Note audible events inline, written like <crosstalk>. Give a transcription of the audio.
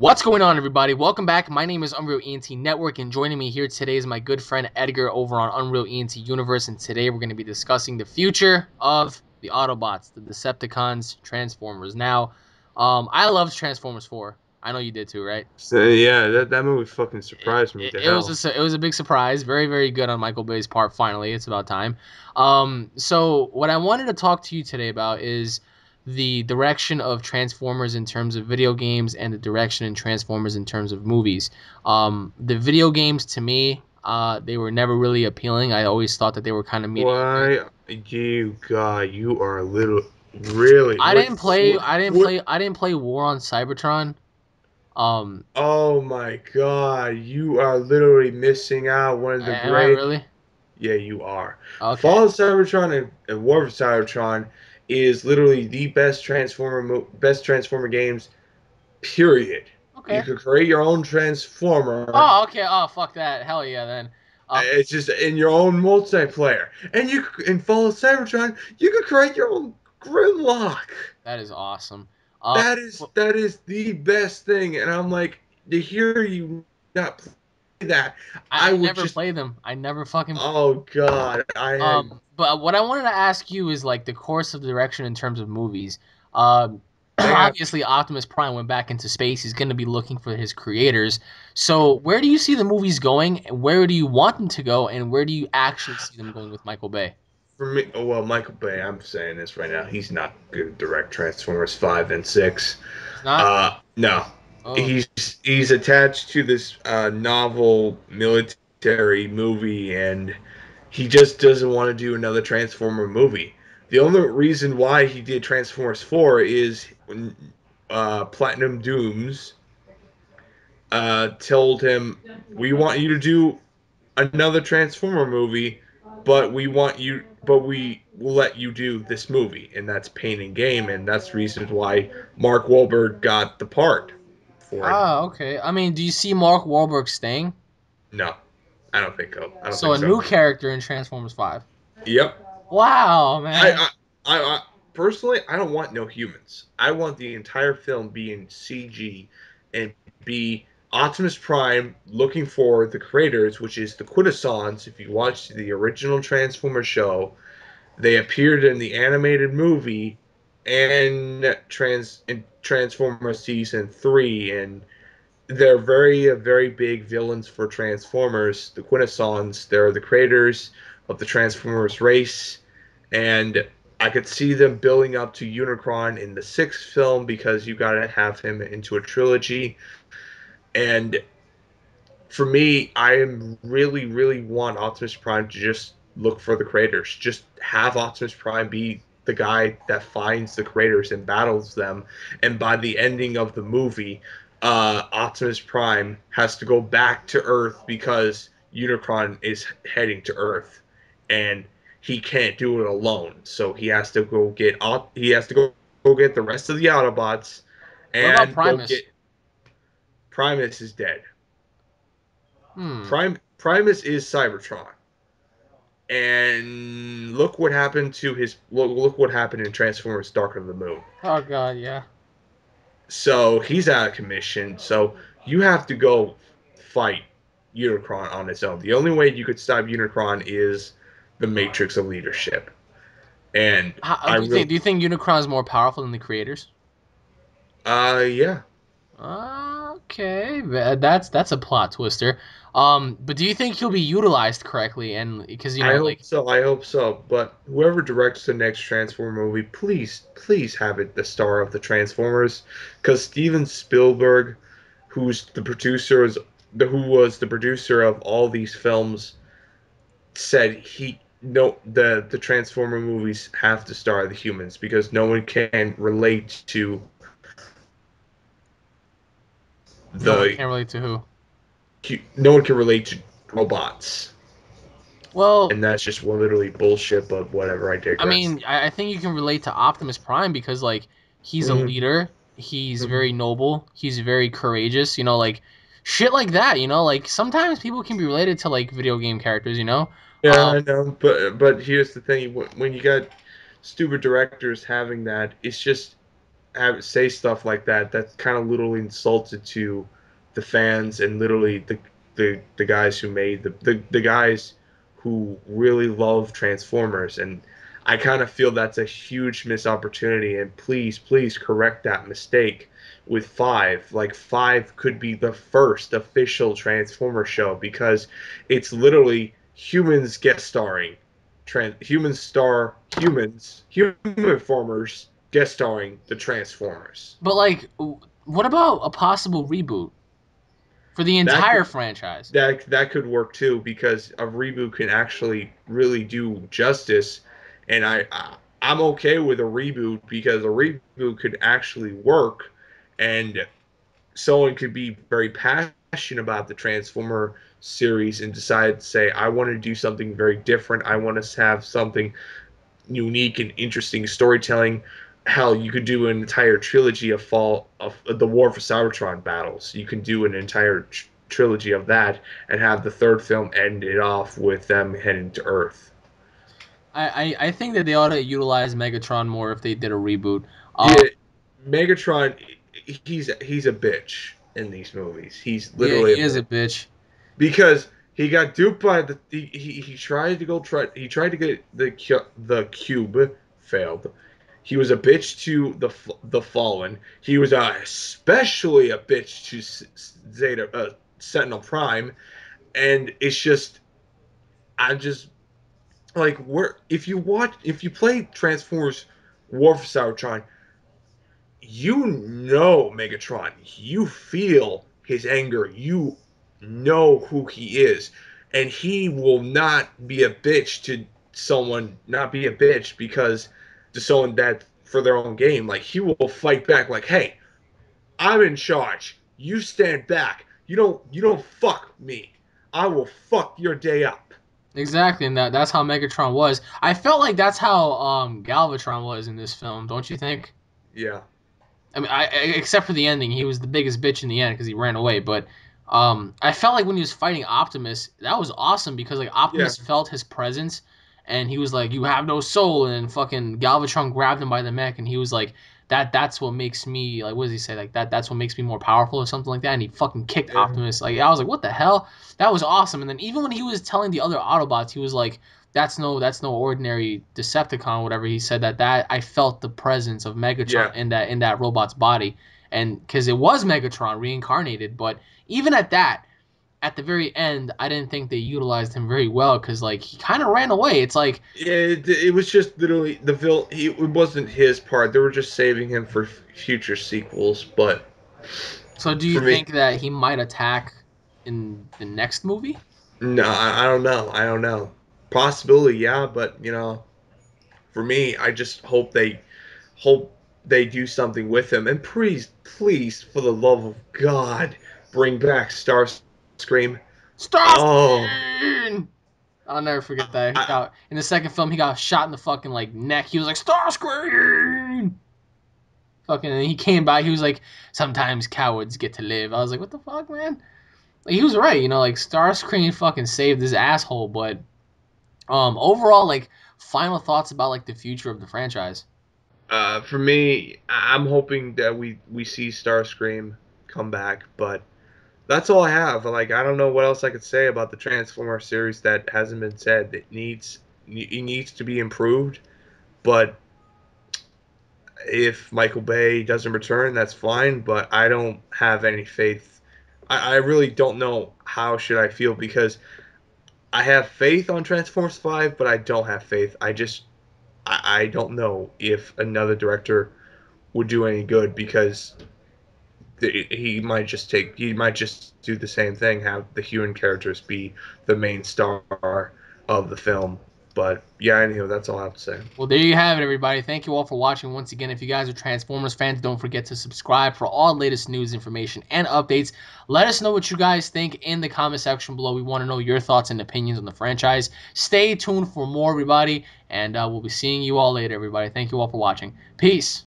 What's going on, everybody? Welcome back. My name is Unreal ENT Network, and joining me here today is my good friend Edgar over on Unreal ENT Universe. And today we're going to be discussing the future of the Autobots, the Decepticons, Transformers. Now, um, I loved Transformers 4. I know you did too, right? So yeah, that, that movie fucking surprised me. It, it was a, it was a big surprise. Very very good on Michael Bay's part. Finally, it's about time. Um, so what I wanted to talk to you today about is the direction of Transformers in terms of video games and the direction in Transformers in terms of movies. Um, the video games to me, uh, they were never really appealing. I always thought that they were kind of mediocre. Why you God, you are a little really. I what- didn't play. what- I didn't what- play. I didn't play War on Cybertron. Um, Oh my God, you are literally missing out one of the am I great. really? Yeah, you are. Okay. Fall of Cybertron and, and War of Cybertron is literally the best Transformer best Transformer games. Period. Okay. You could create your own Transformer. Oh, okay. Oh, fuck that. Hell yeah, then. Uh, It's just in your own multiplayer, and you in Fall of Cybertron, you could create your own Grimlock. that is awesome. Uh, that is that is the best thing, and I'm like to hear you not play that. I, I would never just- play them. I never fucking. Oh God, I um, but what I wanted to ask you is like the course of direction in terms of movies. Um, <clears throat> obviously, Optimus Prime went back into space. He's going to be looking for his creators. So, where do you see the movies going? And where do you want them to go? And where do you actually see them going with Michael Bay? for me. Oh, well, Michael Bay. I'm saying this right now. He's not good to direct Transformers five and six. Not. Uh, no, oh, he's he's attached to this uh, novel military movie and he just doesn't want to do another transformer movie. The only reason why he did transformers 4 is uh, Platinum Dunes uh, told him we want you to do another transformer movie but we want you but we will let you do this movie. And that's Pain and Gain and that's the reason why mark Wahlberg got the part for it. ah, okay. I mean, do you see Mark Wahlberg staying? No, I don't think so. I don't So, a think new character in Transformers 5. Yep. Wow, man. I, I, I, I personally, I don't want no humans. I want the entire film being CG and be Optimus Prime looking for the creators, which is the Quintessons. If you watch the original Transformer show, they appeared in the animated movie and trans in Transformers season three, and they're very uh, very big villains for Transformers. The Quintessons, they're the creators of the Transformers race, and I could see them building up to Unicron in the sixth film because you got to have him into a trilogy. And for me, I am really, really want Optimus Prime to just look for the creators. Just have Optimus Prime be the guy that finds the creators and battles them. And by the ending of the movie, uh, Optimus Prime has to go back to Earth because Unicron is heading to Earth, and he can't do it alone. So he has to go get Op- he has to go go get the rest of the Autobots, and about Primus? get- Primus is dead. hmm. Prime Primus is Cybertron. And look what happened to his look, look what happened in Transformers Dark of the Moon. Oh, God, yeah. So he's out of commission. So you have to go fight Unicron on its own. The only way you could stop Unicron is the Matrix of Leadership. And How, I do, you really- think, do you think Unicron is more powerful than the creators? uh yeah. Okay, that's that's a plot twister. Um, but do you think he'll be utilized correctly? And because you I know, hope like, so. I hope so. But whoever directs the next Transformer movie, please, please have it the star of the Transformers, because Steven Spielberg, who's the producer, is the who was the producer of all these films, said he no the the Transformer movies have to star the humans because no one can relate to no one can't relate to who. no one can relate to robots, Well, and that's just literally bullshit. But whatever, I digress. I mean, I, I think you can relate to Optimus Prime because like he's a Mhm. leader. He's Mhm. very noble. He's very courageous. You know, like shit like that. You know, like sometimes people can be related to like video game characters. You know. Yeah, Um, I know, but but here's the thing: when you got stupid directors having that, it's just have, say stuff like that, that's kind of literally insulted to the fans and literally the the, the guys who made the, the the guys who really love Transformers. And I kind of feel that's a huge missed opportunity. And please please correct that mistake with 5 like 5 could be the first official Transformer show because it's literally humans guest starring. Trans humans star humans human formers guest starring the Transformers. But like, what about a possible reboot for the entire could, franchise? That that could work too because a reboot can actually really do justice, and I, I I'm okay with a reboot because a reboot could actually work, and someone could be very passionate about the Transformer series and decide to say I want to do something very different. I want to have something unique and interesting storytelling hell, you could do an entire trilogy of fall of, the War for Cybertron battles. You can do an entire tr- trilogy of that and have the third film end it off with them heading to Earth. I, I, I think that they ought to utilize Megatron more if they did a reboot. Um, yeah, Megatron, he's he's a bitch in these movies. He's literally yeah, he a is a bitch because he got duped by the he, he, he tried to go try he tried to get the the cube failed he was a bitch to the the fallen. He was uh, especially a bitch to Zeta uh, Sentinel Prime, and it's just, I just like where if you watch if you play Transformers War for Cybertron, you know Megatron. You feel his anger. You know who he is, and he will not be a bitch to someone. Not be a bitch because to someone that for their own game. Like he will fight back. Like, hey, I'm in charge. You stand back. You don't. You don't fuck me. I will fuck your day up. Exactly, and that that's how Megatron was. I felt like that's how um, Galvatron was in this film, don't you think? Yeah. I mean, I, except for the ending, he was the biggest bitch in the end because he ran away. But um, I felt like when he was fighting Optimus, that was awesome because like Optimus yeah. felt his presence and he was like, "You have no soul," and fucking Galvatron grabbed him by the neck, and he was like, "That that's what makes me like what does he say like that that's what makes me more powerful or something like that," and he fucking kicked yeah. Optimus. Like I was like, "What the hell?" That was awesome. And then even when he was telling the other Autobots, he was like, "That's no that's no ordinary Decepticon." Whatever he said that that I felt the presence of Megatron yeah. in that in that robot's body, and because it was Megatron reincarnated, but even at that at the very end, I didn't think they utilized him very well because like he kind of ran away. It's like it, it was just literally the vil. He, it wasn't his part. They were just saving him for future sequels. But so, do you think me, that he might attack in the next movie? No, I, I don't know. I don't know. Possibility, yeah, but you know, for me, I just hope they hope they do something with him. And please, please, for the love of God, bring back Star Scream. Stop! Oh. I'll never forget that. He got, in the second film, he got shot in the fucking like neck. He was like Starscream. Fucking, and he came by. He was like, sometimes cowards get to live. I was like, what the fuck, man? Like, he was right, you know. Like Starscream fucking saved this asshole. But um, overall, like, final thoughts about like the future of the franchise. Uh, for me, I'm hoping that we we see Starscream come back, but that's all I have. Like I don't know what else I could say about the Transformer series that hasn't been said. It needs it needs to be improved, but if Michael Bay doesn't return, that's fine. But I don't have any faith. I, I really don't know how should I feel because I have faith on Transformers Five, but I don't have faith. I just I, I don't know if another director would do any good because he might just take he might just do the same thing have the human characters be the main star of the film. But yeah anyhow that's all i have to say. Well there you have it everybody. Thank you all for watching. Once again if you guys are transformers fans don't forget to subscribe for all latest news information and updates. Let us know what you guys think in the comment section below. We want to know your thoughts and opinions on the franchise. Stay tuned for more everybody and uh, we'll be seeing you all later everybody. Thank you all for watching. Peace